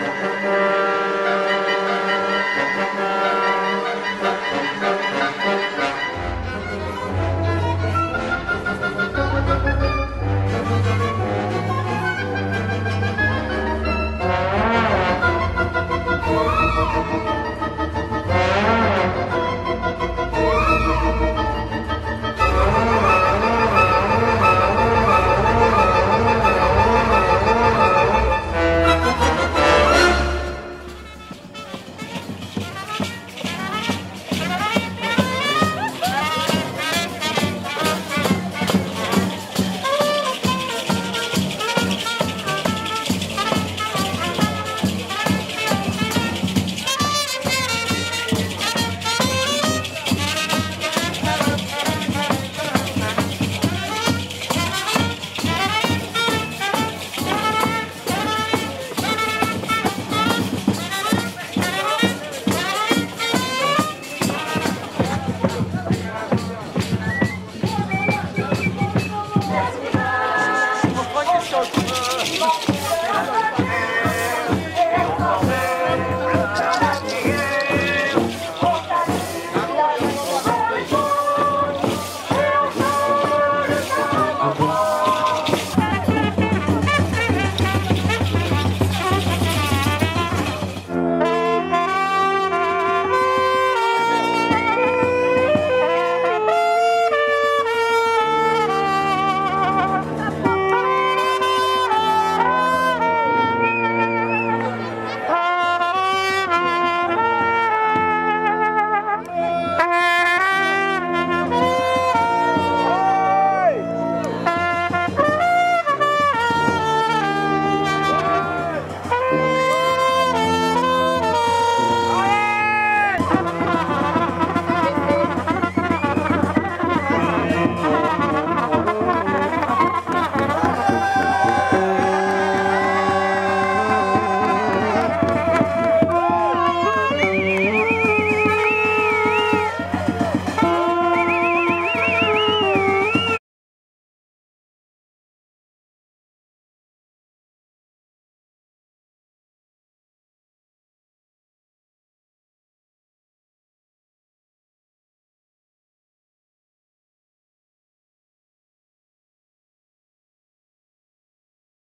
Música